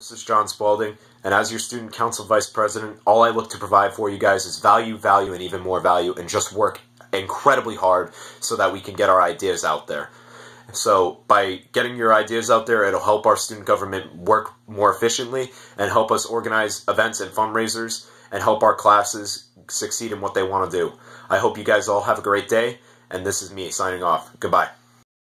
This is John Spalding, and as your Student Council Vice President, all I look to provide for you guys is value, value, and even more value, and just work incredibly hard so that we can get our ideas out there. So, by getting your ideas out there, it'll help our student government work more efficiently and help us organize events and fundraisers and help our classes succeed in what they want to do. I hope you guys all have a great day, and this is me signing off. Goodbye.